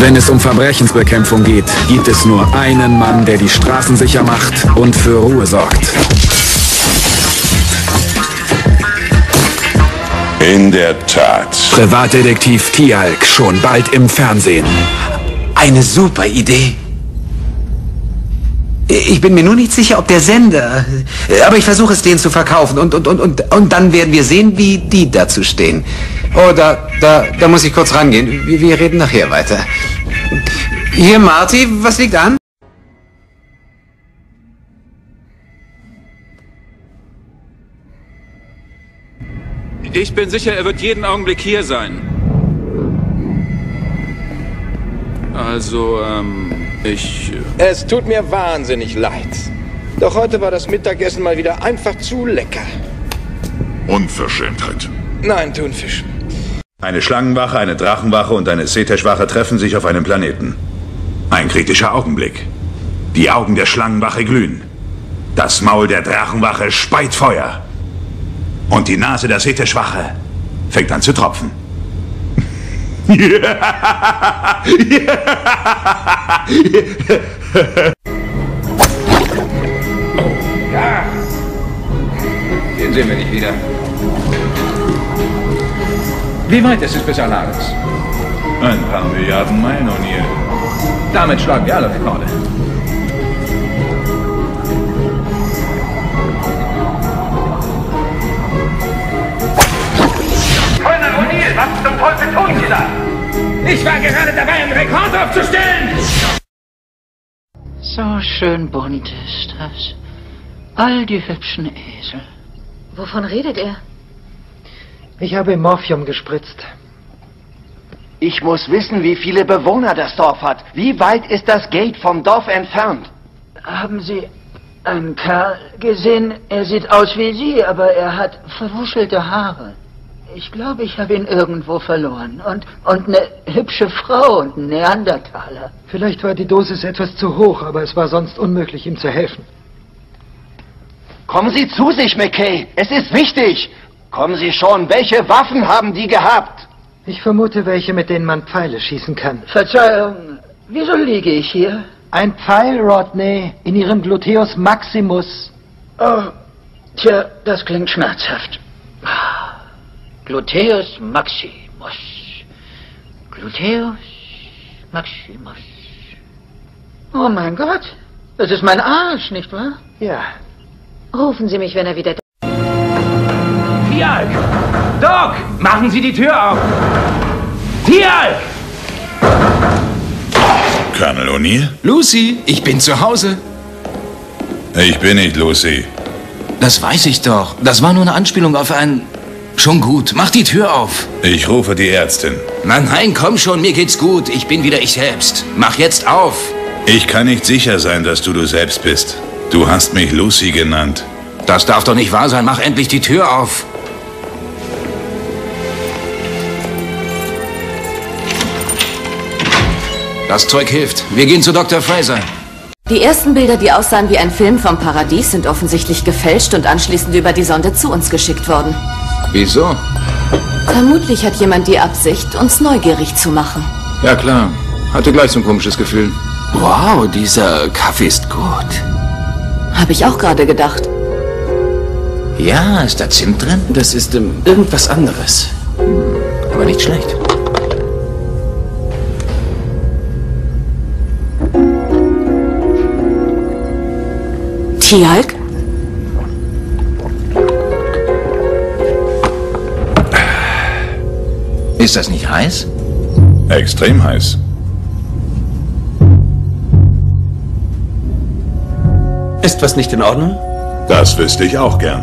Wenn es um Verbrechensbekämpfung geht, gibt es nur einen Mann, der die Straßen sicher macht und für Ruhe sorgt. In der Tat. Privatdetektiv Tialk, schon bald im Fernsehen. Eine super Idee. Ich bin mir nur nicht sicher, ob der Sender. Aber ich versuche es denen zu verkaufen. Und, und, und, und, und dann werden wir sehen, wie die dazu stehen. Oh, da, da, da muss ich kurz rangehen. Wir, wir reden nachher weiter. Hier, Marty, was liegt an? Ich bin sicher, er wird jeden Augenblick hier sein. Also, ähm, ich... Es tut mir wahnsinnig leid. Doch heute war das Mittagessen mal wieder einfach zu lecker. Unverschämtheit. Nein, Thunfisch. Eine Schlangenwache, eine Drachenwache und eine Seteschwache treffen sich auf einem Planeten. Ein kritischer Augenblick. Die Augen der Schlangenwache glühen. Das Maul der Drachenwache speit Feuer. Und die Nase der Seteschwache fängt an zu tropfen. Ja! Den sehen wir nicht wieder. Wie weit ist es bis Alaris? Ein paar Milliarden Meilen, O'Neill. Damit schlagen wir alle Rekorde. So schön bunt ist das. All die hübschen Esel. Wovon redet er? Ich habe ihm Morphium gespritzt. Ich muss wissen, wie viele Bewohner das Dorf hat. Wie weit ist das Gate vom Dorf entfernt? Haben Sie einen Kerl gesehen? Er sieht aus wie Sie, aber er hat verwuschelte Haare. Ich glaube, ich habe ihn irgendwo verloren. Und, und eine hübsche Frau und ein Neandertaler. Vielleicht war die Dosis etwas zu hoch, aber es war sonst unmöglich, ihm zu helfen. Kommen Sie zu sich, McKay. Es ist wichtig. Kommen Sie schon. Welche Waffen haben die gehabt? Ich vermute welche, mit denen man Pfeile schießen kann. Verzeihung, wieso liege ich hier? Ein Pfeil, Rodney, in Ihrem Gluteus Maximus. Oh, tja, das klingt schmerzhaft. Gluteus Maximus. Gluteus Maximus. Oh mein Gott, das ist mein Arsch, nicht wahr? Ja. Rufen Sie mich, wenn er wieder... Tialk! Doc! Machen Sie die Tür auf! Tialk! Colonel O'Neill? Lucy, ich bin zu Hause. Ich bin nicht Lucy. Das weiß ich doch. Das war nur eine Anspielung auf ein... Schon gut, mach die Tür auf. Ich rufe die Ärztin. Nein, nein, komm schon, mir geht's gut. Ich bin wieder ich selbst. Mach jetzt auf. Ich kann nicht sicher sein, dass du du selbst bist. Du hast mich Lucy genannt. Das darf doch nicht wahr sein. Mach endlich die Tür auf. Das Zeug hilft. Wir gehen zu Dr. Fraser. Die ersten Bilder, die aussahen wie ein Film vom Paradies, sind offensichtlich gefälscht und anschließend über die Sonde zu uns geschickt worden. Wieso? Vermutlich hat jemand die Absicht, uns neugierig zu machen. Ja klar. Hatte gleich so ein komisches Gefühl. Wow, dieser Kaffee ist gut. Habe ich auch gerade gedacht. Ja, ist da Zimt drin? Das ist ähm, irgendwas anderes. Aber nicht schlecht. Tialk? Ist das nicht heiß? Extrem heiß. Ist was nicht in Ordnung? Das wüsste ich auch gern.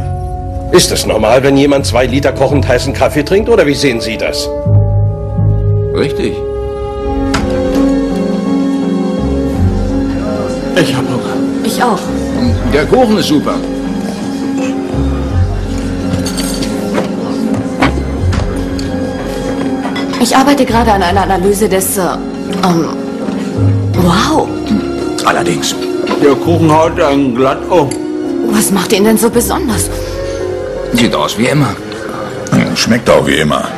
Ist es normal, wenn jemand zwei Liter kochend heißen Kaffee trinkt, oder wie sehen Sie das? Richtig. Ich hab Hunger. Ich auch. Der Kuchen ist super. Ich arbeite gerade an einer Analyse des... Äh, ähm, wow. Allerdings. Der Kuchen hat einen glatt auf. Was macht ihn denn so besonders? Sieht aus wie immer. Hm, Schmeckt auch wie immer.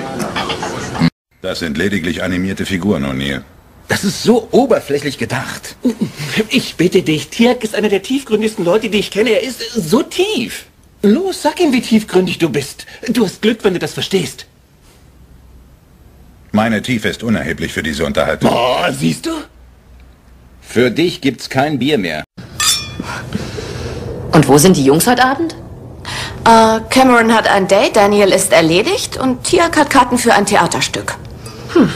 Das sind lediglich animierte Figuren, O'Neill. Das ist so oberflächlich gedacht. Ich bitte dich, Tiak ist einer der tiefgründigsten Leute, die ich kenne. Er ist so tief. Los, sag ihm, wie tiefgründig du bist. Du hast Glück, wenn du das verstehst. Meine Tiefe ist unerheblich für diese Unterhaltung. Boah, siehst du? Für dich gibt's kein Bier mehr. Und wo sind die Jungs heute Abend? Äh, Cameron hat ein Date, Daniel ist erledigt und Tiak hat Karten für ein Theaterstück. Hm.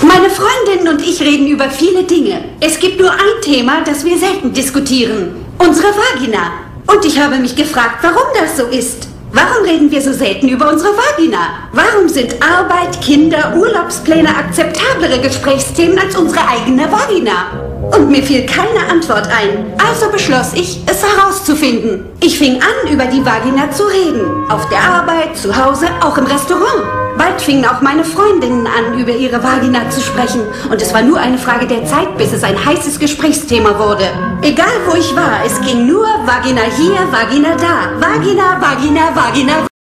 Meine Freundinnen und ich reden über viele Dinge. Es gibt nur ein Thema, das wir selten diskutieren. Unsere Vagina. Und ich habe mich gefragt, warum das so ist. Warum reden wir so selten über unsere Vagina? Warum sind Arbeit, Kinder, Urlaubspläne akzeptablere Gesprächsthemen als unsere eigene Vagina? Und mir fiel keine Antwort ein. Also beschloss ich, es herauszufinden. Ich fing an, über die Vagina zu reden. Auf der Arbeit, zu Hause, auch im Restaurant. Bald fingen auch meine Freundinnen an, über ihre Vagina zu sprechen. Und es war nur eine Frage der Zeit, bis es ein heißes Gesprächsthema wurde. Egal wo ich war, es ging nur Vagina hier, Vagina da. Vagina, Vagina, Vagina.